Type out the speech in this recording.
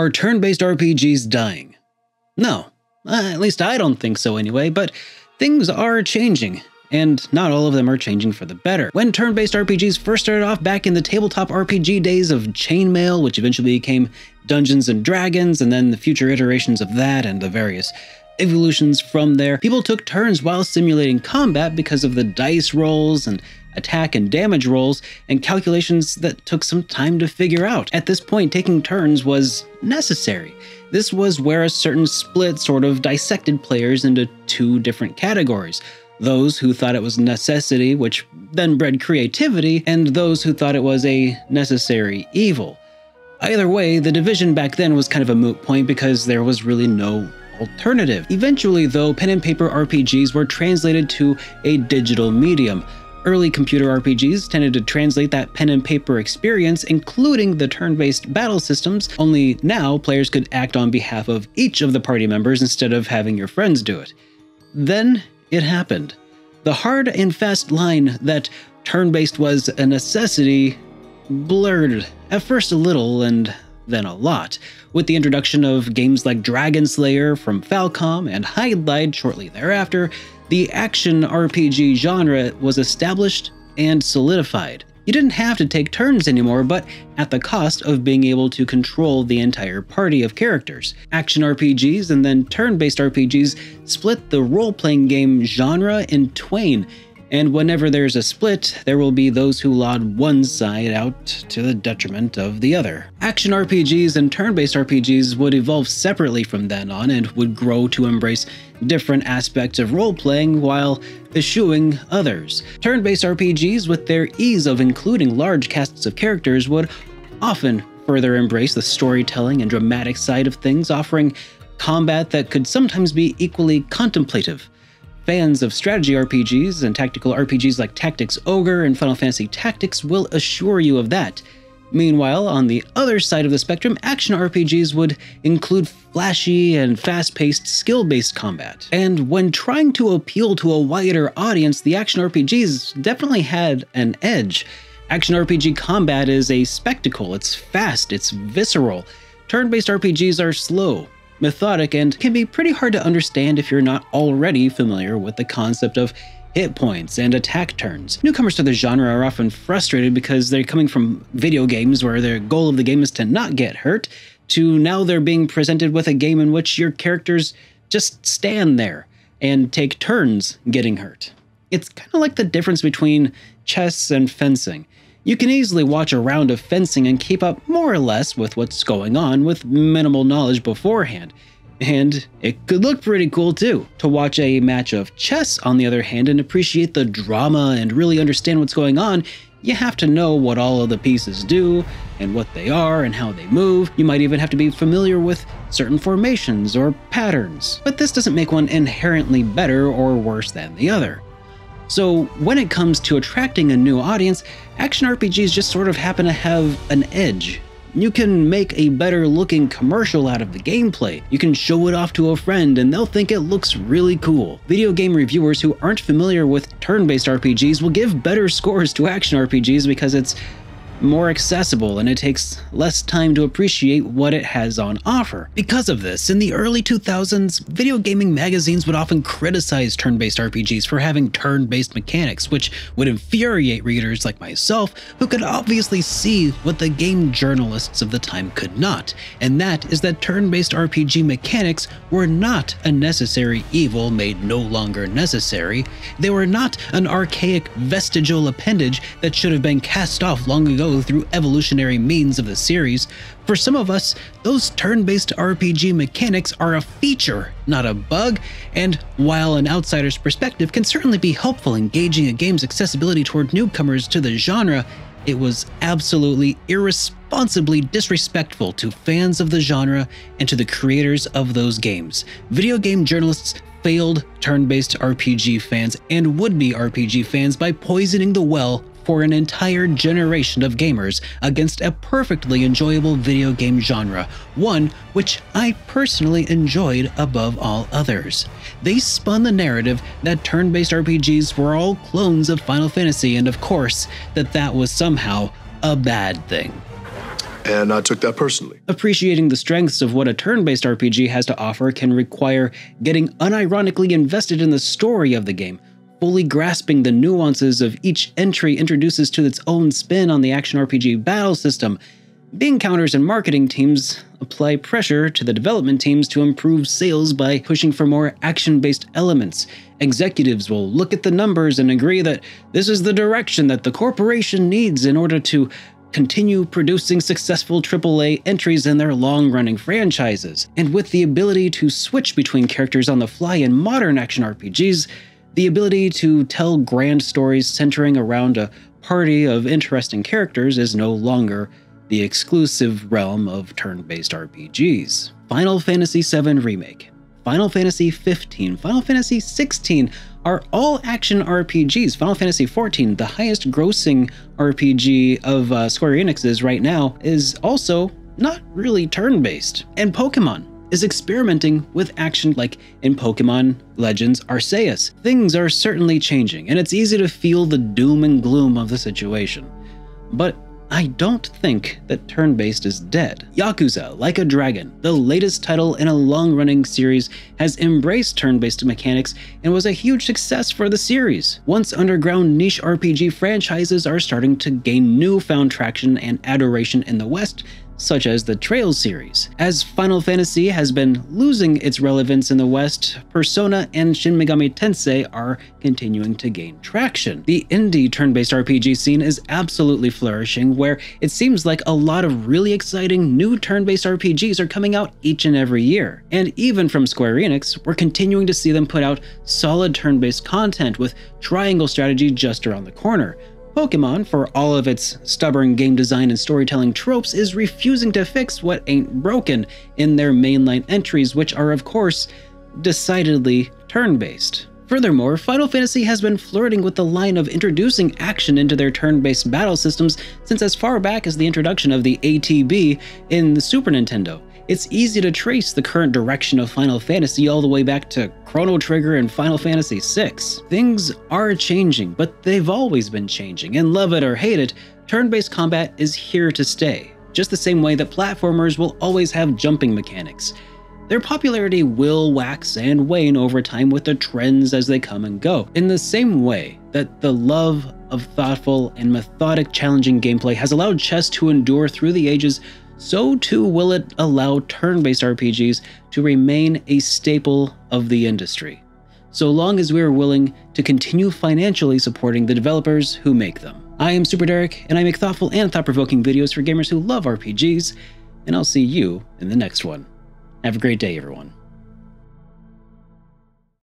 Are turn based RPGs dying? No, uh, at least I don't think so anyway, but things are changing. And not all of them are changing for the better. When turn based RPGs first started off back in the tabletop RPG days of Chainmail, which eventually became Dungeons and Dragons, and then the future iterations of that and the various evolutions from there, people took turns while simulating combat because of the dice rolls and attack and damage rolls and calculations that took some time to figure out. At this point, taking turns was necessary. This was where a certain split sort of dissected players into two different categories. Those who thought it was necessity, which then bred creativity, and those who thought it was a necessary evil. Either way, the division back then was kind of a moot point because there was really no alternative. Eventually, though, pen and paper RPGs were translated to a digital medium. Early computer RPGs tended to translate that pen and paper experience, including the turn based battle systems, only now players could act on behalf of each of the party members instead of having your friends do it. Then it happened. The hard and fast line that turn based was a necessity blurred, at first a little and then a lot, with the introduction of games like Dragon Slayer from Falcom and Hydlide shortly thereafter, the action RPG genre was established and solidified. You didn't have to take turns anymore, but at the cost of being able to control the entire party of characters. Action RPGs and then turn based RPGs split the role playing game genre in twain and whenever there's a split, there will be those who laud one side out to the detriment of the other. Action RPGs and turn based RPGs would evolve separately from then on and would grow to embrace different aspects of role playing while eschewing others. Turn based RPGs, with their ease of including large casts of characters, would often further embrace the storytelling and dramatic side of things, offering combat that could sometimes be equally contemplative. Fans of strategy RPGs and tactical RPGs like Tactics Ogre and Final Fantasy Tactics will assure you of that. Meanwhile, on the other side of the spectrum, action RPGs would include flashy and fast paced skill based combat. And when trying to appeal to a wider audience, the action RPGs definitely had an edge. Action RPG combat is a spectacle, it's fast, it's visceral. Turn based RPGs are slow, methodic, and can be pretty hard to understand if you're not already familiar with the concept of hit points and attack turns. Newcomers to the genre are often frustrated because they're coming from video games where their goal of the game is to not get hurt, to now they're being presented with a game in which your characters just stand there and take turns getting hurt. It's kind of like the difference between chess and fencing. You can easily watch a round of fencing and keep up more or less with what's going on with minimal knowledge beforehand. And it could look pretty cool too. To watch a match of chess, on the other hand, and appreciate the drama and really understand what's going on, you have to know what all of the pieces do and what they are and how they move. You might even have to be familiar with certain formations or patterns. But this doesn't make one inherently better or worse than the other. So, when it comes to attracting a new audience, action RPGs just sort of happen to have an edge. You can make a better looking commercial out of the gameplay. You can show it off to a friend and they'll think it looks really cool. Video game reviewers who aren't familiar with turn based RPGs will give better scores to action RPGs because it's more accessible and it takes less time to appreciate what it has on offer. Because of this, in the early 2000s, video gaming magazines would often criticize turn based RPGs for having turn based mechanics, which would infuriate readers like myself who could obviously see what the game journalists of the time could not, and that is that turn based RPG mechanics were not a necessary evil made no longer necessary. They were not an archaic vestigial appendage that should have been cast off long ago through evolutionary means of the series, for some of us, those turn based RPG mechanics are a feature, not a bug, and while an outsider's perspective can certainly be helpful in gauging a game's accessibility toward newcomers to the genre, it was absolutely irresponsibly disrespectful to fans of the genre and to the creators of those games. Video game journalists failed turn based RPG fans and would be RPG fans by poisoning the well for an entire generation of gamers against a perfectly enjoyable video game genre, one which I personally enjoyed above all others. They spun the narrative that turn based RPGs were all clones of Final Fantasy, and of course, that that was somehow a bad thing. and I took that personally. Appreciating the strengths of what a turn based RPG has to offer can require getting unironically invested in the story of the game, fully grasping the nuances of each entry introduces to its own spin on the action RPG battle system. Being counters and marketing teams apply pressure to the development teams to improve sales by pushing for more action based elements. Executives will look at the numbers and agree that this is the direction that the corporation needs in order to continue producing successful AAA entries in their long running franchises. And with the ability to switch between characters on the fly in modern action RPGs, the ability to tell grand stories centering around a party of interesting characters is no longer the exclusive realm of turn based RPGs. Final Fantasy VII Remake, Final Fantasy XV, Final Fantasy XVI are all action RPGs. Final Fantasy XIV, the highest grossing RPG of uh, Square Enix's right now, is also not really turn based. And Pokemon is experimenting with action like in Pokemon Legends Arceus. Things are certainly changing, and it's easy to feel the doom and gloom of the situation. But I don't think that turn based is dead. Yakuza Like a Dragon, the latest title in a long running series, has embraced turn based mechanics and was a huge success for the series. Once underground niche RPG franchises are starting to gain newfound traction and adoration in the West, such as the Trails series. As Final Fantasy has been losing its relevance in the West, Persona and Shin Megami Tensei are continuing to gain traction. The indie turn-based RPG scene is absolutely flourishing, where it seems like a lot of really exciting new turn-based RPGs are coming out each and every year. And even from Square Enix, we're continuing to see them put out solid turn-based content with triangle strategy just around the corner. Pokemon, for all of its stubborn game design and storytelling tropes, is refusing to fix what ain't broken in their mainline entries, which are, of course, decidedly turn based. Furthermore, Final Fantasy has been flirting with the line of introducing action into their turn based battle systems since as far back as the introduction of the ATB in the Super Nintendo it's easy to trace the current direction of Final Fantasy all the way back to Chrono Trigger and Final Fantasy VI. Things are changing, but they've always been changing, and love it or hate it, turn based combat is here to stay, just the same way that platformers will always have jumping mechanics. Their popularity will wax and wane over time with the trends as they come and go, in the same way that the love of thoughtful and methodic challenging gameplay has allowed chess to endure through the ages so too will it allow turn based RPGs to remain a staple of the industry, so long as we are willing to continue financially supporting the developers who make them. I am Super Derek, and I make thoughtful and thought provoking videos for gamers who love RPGs, and I'll see you in the next one. Have a great day, everyone.